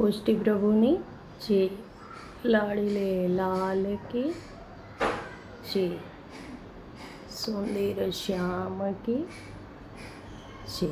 પુષ્ટિ પ્રભુની જે લાડીલે લાલ કી જે સુંદર શ્યામ કી જે